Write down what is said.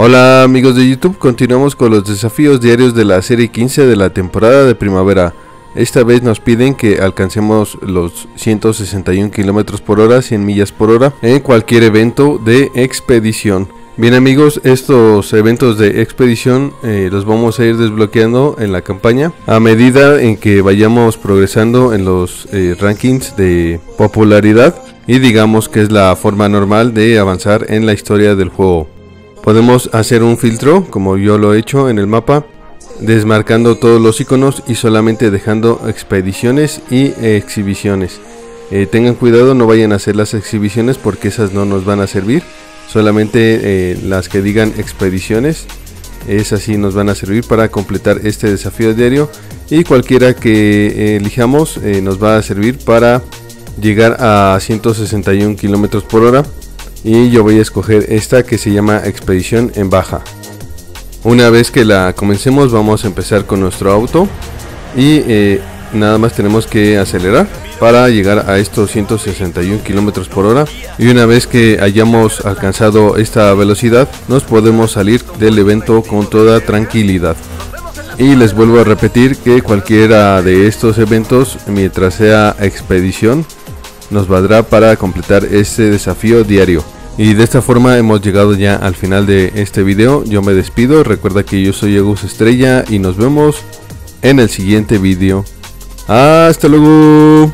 Hola amigos de YouTube, continuamos con los desafíos diarios de la serie 15 de la temporada de primavera. Esta vez nos piden que alcancemos los 161 km por hora, 100 millas por hora en cualquier evento de expedición. Bien amigos, estos eventos de expedición eh, los vamos a ir desbloqueando en la campaña a medida en que vayamos progresando en los eh, rankings de popularidad y digamos que es la forma normal de avanzar en la historia del juego. Podemos hacer un filtro, como yo lo he hecho en el mapa, desmarcando todos los iconos y solamente dejando expediciones y exhibiciones. Eh, tengan cuidado, no vayan a hacer las exhibiciones porque esas no nos van a servir. Solamente eh, las que digan expediciones, esas sí nos van a servir para completar este desafío diario. Y cualquiera que elijamos eh, nos va a servir para llegar a 161 kilómetros por hora y yo voy a escoger esta que se llama expedición en baja. Una vez que la comencemos vamos a empezar con nuestro auto y eh, nada más tenemos que acelerar para llegar a estos 161 kilómetros por hora. Y una vez que hayamos alcanzado esta velocidad nos podemos salir del evento con toda tranquilidad. Y les vuelvo a repetir que cualquiera de estos eventos mientras sea expedición nos valdrá para completar este desafío diario. Y de esta forma hemos llegado ya al final de este video. Yo me despido. Recuerda que yo soy Agus Estrella y nos vemos en el siguiente video. Hasta luego.